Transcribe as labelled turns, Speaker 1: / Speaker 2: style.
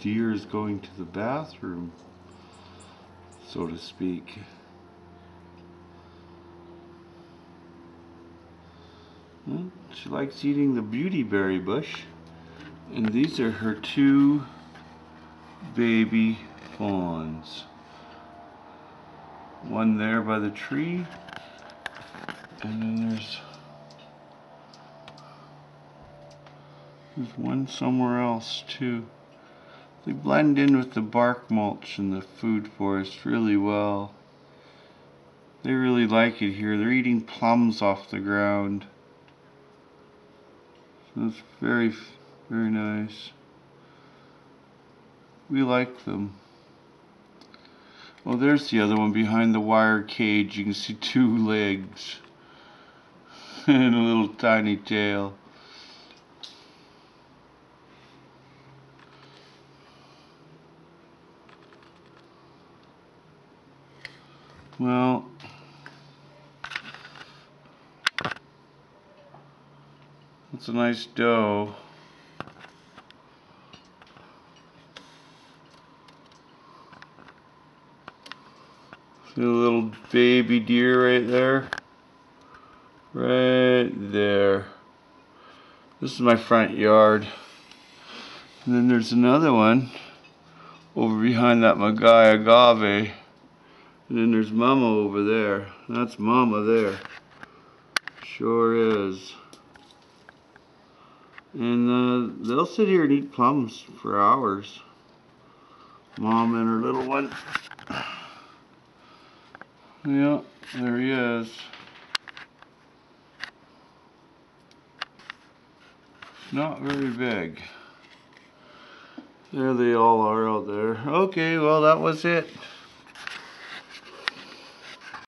Speaker 1: deer is going to the bathroom, so to speak. She likes eating the beautyberry bush. And these are her two baby fawns. One there by the tree. And then there's there's one somewhere else too. They blend in with the bark mulch and the food forest really well. They really like it here. They're eating plums off the ground. So it's very, very nice. We like them. Oh, there's the other one behind the wire cage. You can see two legs and a little tiny tail. Well, that's a nice doe. See a little baby deer right there? Right there. This is my front yard. And then there's another one over behind that maguey agave. And then there's Mama over there. That's Mama there. Sure is. And uh, they'll sit here and eat plums for hours. Mom and her little one. Yeah, there he is. Not very big. There they all are out there. Okay, well that was it.